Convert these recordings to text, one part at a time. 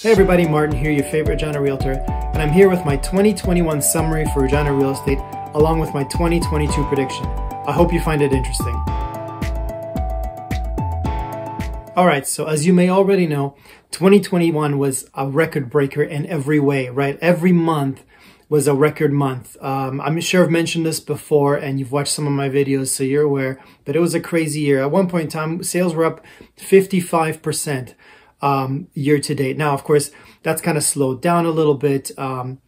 Hey everybody, Martin here, your favorite Regina Realtor, and I'm here with my 2021 summary for Regina Real Estate, along with my 2022 prediction. I hope you find it interesting. Alright, so as you may already know, 2021 was a record breaker in every way, right? Every month was a record month. Um, I'm sure I've mentioned this before and you've watched some of my videos, so you're aware, but it was a crazy year. At one point in time, sales were up 55% um, year to date. Now, of course, that's kind of slowed down a little bit. Um,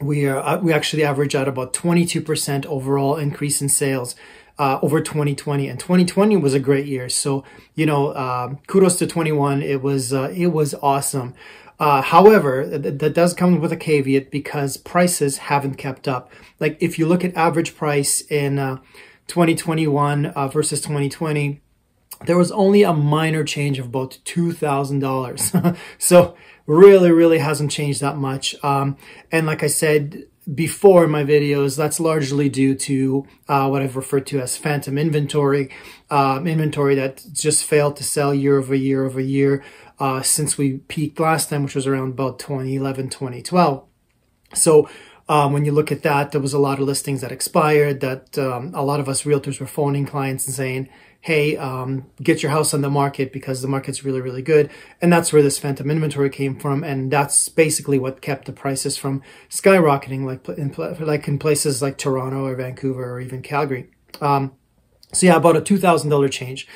we are uh, we actually average out about 22% overall increase in sales uh, over 2020 and 2020 was a great year so you know uh, kudos to 21 it was uh, it was awesome uh, however, th- that does come with a caveat because prices haven't kept up. Like if you look at average price in uh, 2021 uh, versus 2020, there was only a minor change of about $2,000. so really, really hasn't changed that much. Um, and like I said before in my videos, that's largely due to uh, what I've referred to as phantom inventory, um, inventory that just failed to sell year over year over year uh, since we peaked last time, which was around about 2011, 2012. So um, when you look at that, there was a lot of listings that expired that um, a lot of us realtors were phoning clients and saying, hey, um, get your house on the market because the market's really, really good. And that's where this phantom inventory came from. And that's basically what kept the prices from skyrocketing, like in, like in places like Toronto or Vancouver or even Calgary. Um, so yeah, about a $2,000 change.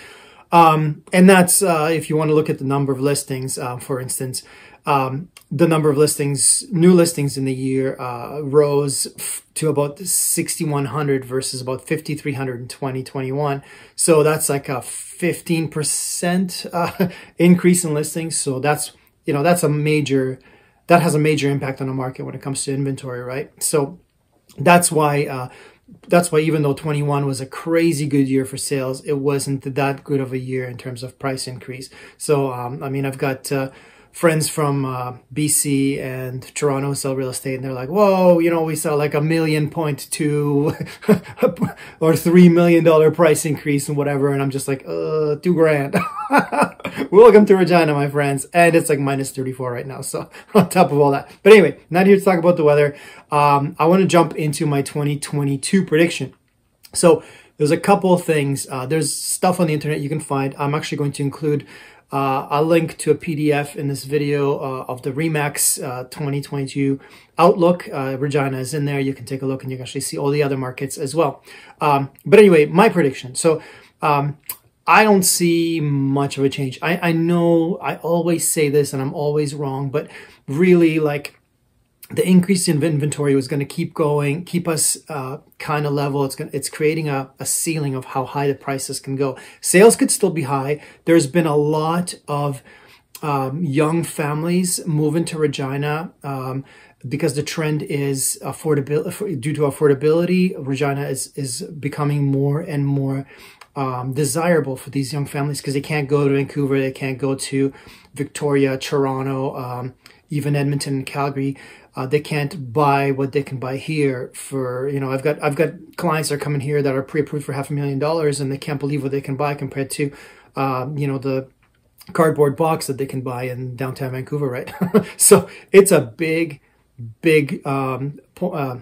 Um, and that's uh, if you want to look at the number of listings, uh, for instance, um, the number of listings, new listings in the year uh, rose to about 6,100 versus about 5,300 in 2021. So that's like a 15% uh, increase in listings. So that's, you know, that's a major, that has a major impact on the market when it comes to inventory, right? So that's why uh, that's why even though 21 was a crazy good year for sales, it wasn't that good of a year in terms of price increase. So, um, I mean, I've got uh, friends from uh, BC and Toronto sell real estate, and they're like, "Whoa, you know, we saw like a million point two or three million dollar price increase and whatever," and I'm just like, "Uh, two grand." Welcome to Regina, my friends, and it's like minus 34 right now. So on top of all that, but anyway, not here to talk about the weather. Um, I want to jump into my 2022 prediction. So there's a couple of things. Uh, there's stuff on the internet you can find. I'm actually going to include uh, I'll link to a PDF in this video uh, of the RE/MAX uh, 2022 Outlook. Uh, Regina is in there. You can take a look and you can actually see all the other markets as well. Um, but anyway, my prediction. So um, I don't see much of a change. I, I know I always say this and I'm always wrong, but really like the increase in inventory was going to keep going, keep us uh, kind of level. It's going it's creating a, a ceiling of how high the prices can go. Sales could still be high. There's been a lot of um, young families moving to Regina um, because the trend is affordability due to affordability. Regina is is becoming more and more um, desirable for these young families because they can't go to Vancouver, they can't go to Victoria, Toronto, um, even Edmonton and Calgary uh, they can't buy what they can buy here for you know I've got I've got clients that are coming here that are pre-approved for half a million dollars and they can't believe what they can buy compared to um, you know the cardboard box that they can buy in downtown Vancouver right so it's a big big um, uh,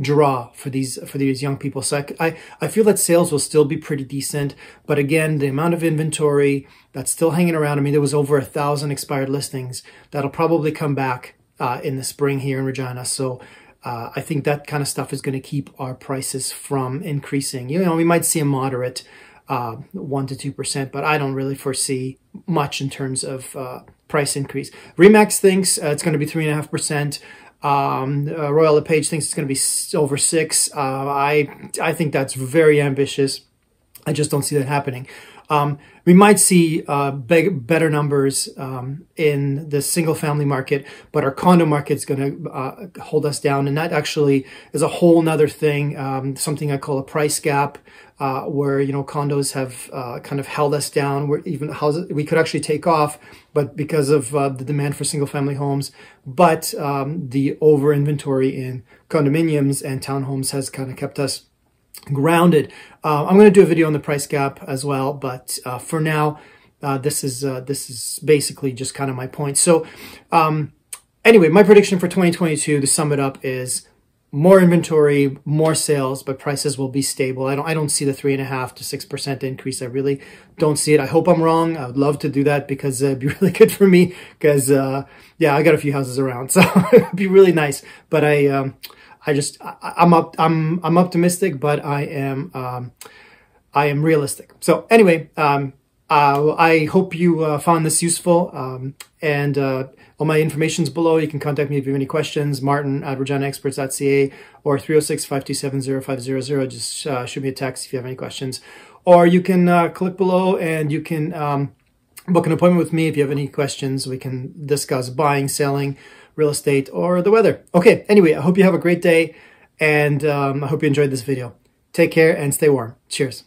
draw for these for these young people so I, I, I feel that sales will still be pretty decent but again the amount of inventory that's still hanging around I mean there was over a thousand expired listings that'll probably come back uh, in the spring here in Regina. So uh, I think that kind of stuff is going to keep our prices from increasing. You know, we might see a moderate uh, 1 to 2%, but I don't really foresee much in terms of uh, price increase. RE/MAX thinks uh, it's going to be 3.5%. Um, uh, Royal LePage thinks it's going to be over 6 uh, I, I think that's very ambitious. I just don't see that happening. Um, we might see uh, big, better numbers um, in the single family market, but our condo market is going to uh, hold us down. And that actually is a whole nother thing, um, something I call a price gap, uh, where, you know, condos have uh, kind of held us down. Where even houses, we could actually take off, but because of uh, the demand for single family homes, but um, the over inventory in condominiums and townhomes has kind of kept us grounded. Uh, I'm going to do a video on the price gap as well, but uh, for now, uh, this is uh, this is basically just kind of my point. So um, anyway, my prediction for 2022 to sum it up is more inventory, more sales, but prices will be stable. I don't I don't see the three and a half to six percent increase. I really don't see it. I hope I'm wrong. I would love to do that because it'd be really good for me. Because uh, yeah, I got a few houses around, so it'd be really nice. But I um, I just I, am up I'm I'm optimistic, but I am um, I am realistic. So anyway, um, uh, I hope you uh, found this useful. Um, and uh, all my information is below. You can contact me if you have any questions. Martin at reginaexperts.ca or 306 527 0500. Just uh, shoot me a text if you have any questions. Or you can uh, click below and you can um, book an appointment with me if you have any questions. We can discuss buying, selling, real estate, or the weather. Okay, anyway, I hope you have a great day and um, I hope you enjoyed this video. Take care and stay warm. Cheers.